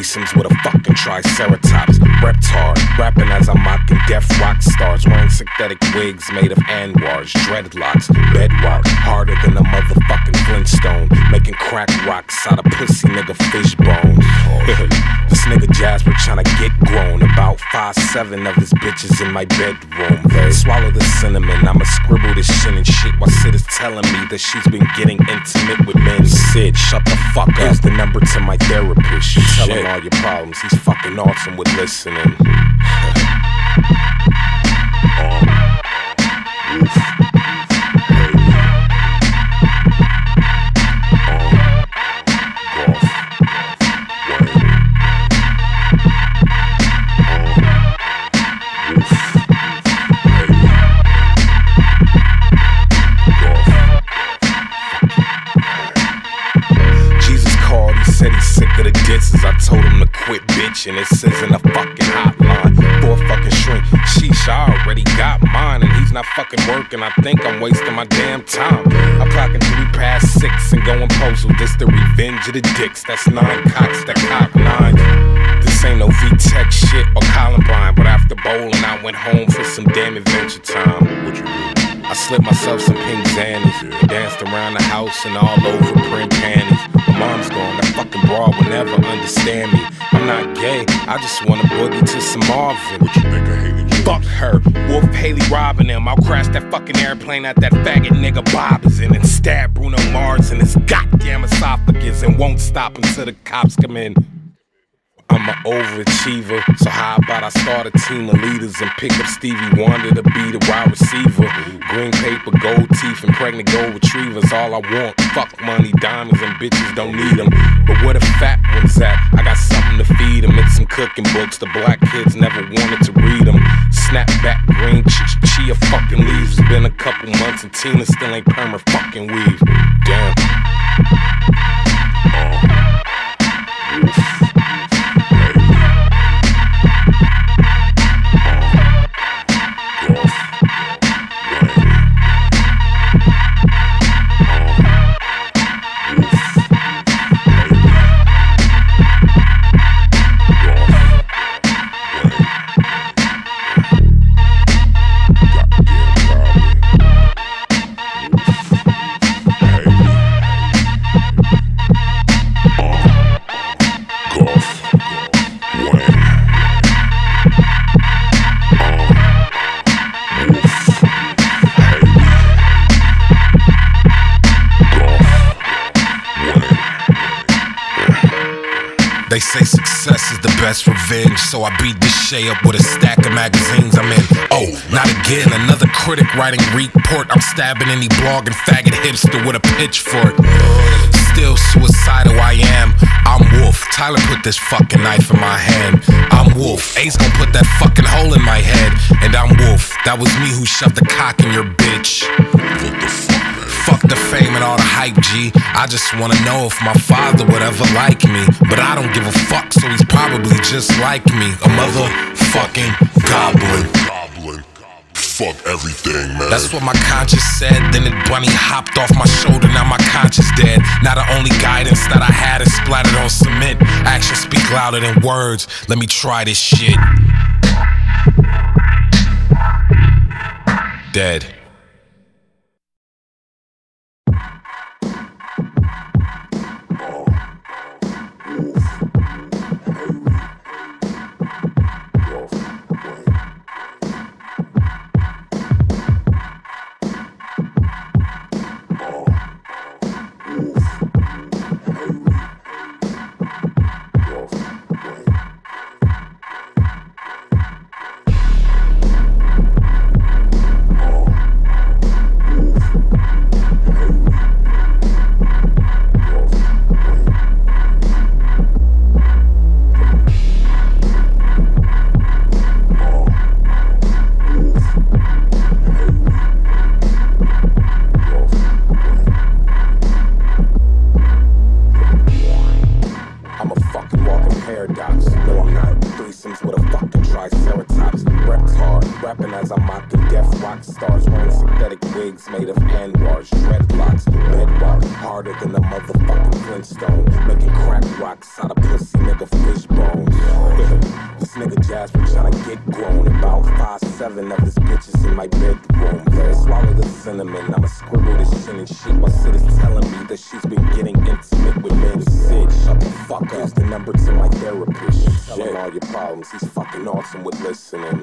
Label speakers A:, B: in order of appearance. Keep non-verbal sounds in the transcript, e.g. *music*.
A: Threesomes with a fucking triceratops. Reptar, rapping as I'm mocking deaf rock stars. Wearing synthetic wigs made of Anwar's, dreadlocks, bedrock. Harder than a motherfucking Flintstone. Making crack rocks out of pussy nigga fish *laughs* bones. this nigga Jasper tryna get grown. About five, seven of his bitches in my bedroom. Swallow the cinnamon, I'ma scribble this shit and shit while Syd is telling me that she's been getting intimate with men. Syd, shut the fuck up. Here's the number to my therapist. You tell him all your problems. He's fucking awesome with listening. Jesus of the disses. I told him to quit bitching. It says in a fucking hotline for a fucking shrink. Sheesh, I already got mine, and he's not fucking working. I think I'm wasting my damn time. I'm clocking three past six and going postal. This the revenge of the dicks. That's nine cocks that cock nine. This ain't no V-Tech shit or Columbine, but after bowling, I went home for some damn adventure time. Slipped myself some pink zannies and danced around the house and all over print panties. My mom's gone, that fucking broad will never understand me. I'm not gay, I just wanna boogie to some Marvin. What you think hated you? Fuck her, Wolf Haley robbing him. I'll crash that fucking airplane at that faggot nigga B.o.B is in and stab Bruno Mars in his goddamn esophagus and won't stop until the cops come in. I'm an overachiever, so how about I start a team of leaders and pick up Stevie Wonder to be the wide receiver? Green paper, gold teeth, and pregnant gold retrievers, all I want. Fuck money, diamonds, and bitches don't need them. But where the fat ones at? I got something to feed them. It's some cooking books, the black kids never wanted to read them. Snapback green ch- chia fucking leaves. It's been a couple months and Tina still ain't perma fucking weave. Damn. Best revenge, so I beat this Shay up with a stack of magazines I'm in. Oh, not again, another critic writing report. I'm stabbing any blogging faggot hipster with a pitchfork. Still suicidal I am. I'm Wolf. Tyler put this fucking knife in my hand. I'm Wolf. Ace gon' put that fucking hole in my head. And I'm Wolf. That was me who shoved the cock in your bitch. Fame and all the hype, G. I just wanna know if my father would ever like me. But I don't give a fuck, so he's probably just like me. A motherfucking goblin.
B: Goblin. Fuck everything, man.
A: That's what my conscience said. Then it bunny hopped off my shoulder. Now my conscience dead. Now the only guidance that I had is splattered on cement. Actions speak louder than words. Let me try this shit. Dead. Triceratops, reptar, rapping as I mock the death rock stars, wearing synthetic wigs made of Anwars, dreadlocks, bedrock, harder than a motherfucking Flintstone, making crack rocks out of pussy nigga fish bones. *laughs* this nigga Jasper tryna get grown, about five seven of his bitches in my bedroom. Yeah, swallow the cinnamon, I'ma scribble this shit and shit. My is telling me that she's been getting intimate with men. Syd, shut the fuck up. Here's the number to my therapist. Tell him all your problems. He's fucking awesome with listening.